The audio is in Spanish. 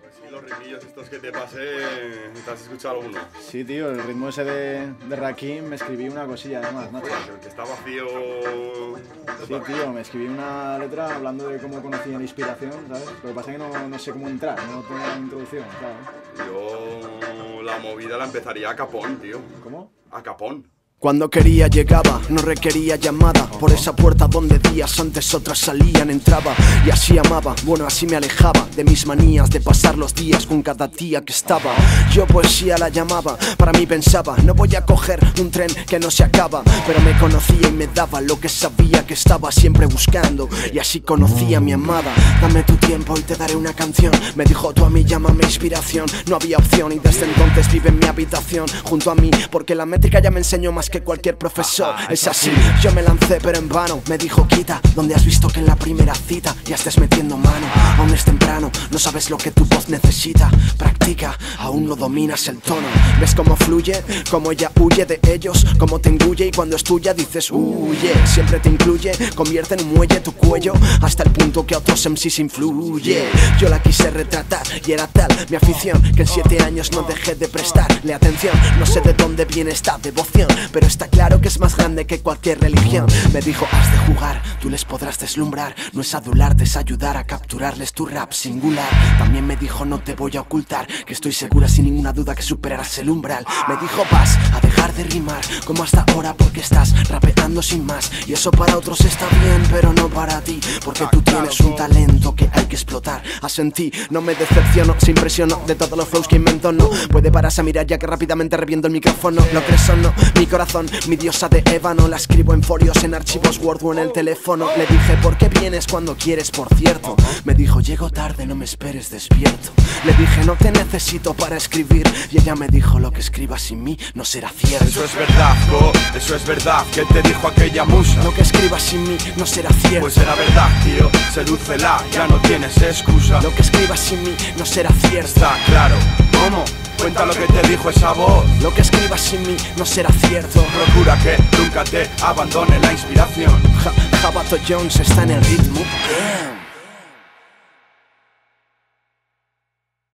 Pues sí, los ritmillos estos que te pasé, ¿te has escuchado alguno? Sí, tío, el ritmo ese de, de Rakim me escribí una cosilla además, macho. Pues el que está vacío... Sí, tío, me escribí una letra hablando de cómo conocía la inspiración, ¿sabes? Lo que pasa es que no, no sé cómo entrar, no tengo la introducción, ¿sabes? Yo la movida la empezaría a capón, tío. ¿Cómo? A capón. Cuando quería llegaba, no requería llamada. Por esa puerta donde días antes otras salían entraba Y así amaba, bueno así me alejaba De mis manías de pasar los días con cada día que estaba. Yo poesía la llamaba, para mí pensaba No voy a coger un tren que no se acaba. Pero me conocía y me daba lo que sabía que estaba siempre buscando. Y así conocí a mi amada. Dame tu tiempo y te daré una canción. Me dijo tú a mí llámame inspiración No había opción y desde entonces vive en mi habitación. Junto a mí, porque la métrica ya me enseñó más que cualquier profesor Es así, yo me lancé pero en vano. Me dijo quita, donde has visto que en la primera cita Ya estés metiendo mano, aún es temprano No sabes lo que tu voz necesita. Practica, aún no dominas el tono. ¿Ves cómo fluye? Cómo ella huye de ellos Cómo te engulle y cuando es tuya dices huye Siempre te incluye, convierte en un muelle tu cuello Hasta el punto que a otros MCs influye. Yo la quise retratar y era tal mi afición Que en siete años no dejé de prestarle atención. No sé de dónde viene esta devoción pero está claro que es más grande que cualquier religión. Me dijo, has de jugar, tú les podrás deslumbrar. No es adularte, es ayudar a capturarles tu rap singular. También me dijo, no te voy a ocultar, que estoy segura sin ninguna duda que superarás el umbral. Me dijo, vas a dejar de rimar, como hasta ahora, porque estás rapeando sin más. Y eso para otros está bien, pero no para ti, porque tú tienes un talento que hay explotar. Asentí, no me decepciono, se impresionó de todos los flows que invento, no. Puede pararse a mirar ya que rápidamente reviento el micrófono. Lo crees o no, mi corazón mi diosa de ébano La escribo en folios, en archivos Word o en el teléfono Le dije, ¿por qué vienes cuando quieres, por cierto? Me dijo, llego tarde, no me esperes despierto Le dije, no te necesito para escribir Y ella me dijo, lo que escribas sin mí no será cierto Eso es verdad, bro, eso es verdad Que te dijo aquella musa Lo que escribas sin mí no será cierto Pues era verdad, tío, sedúcela, ya no tienes excusa Lo que escribas sin mí no será cierto Está claro, ¿cómo? Cuenta lo que te dijo esa voz. Lo que escribas sin mí no será cierto. Procura que nunca te abandone la inspiración. Ja Jabato Jones está en el ritmo.